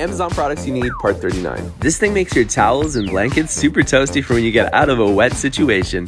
Amazon products you need, part 39. This thing makes your towels and blankets super toasty for when you get out of a wet situation.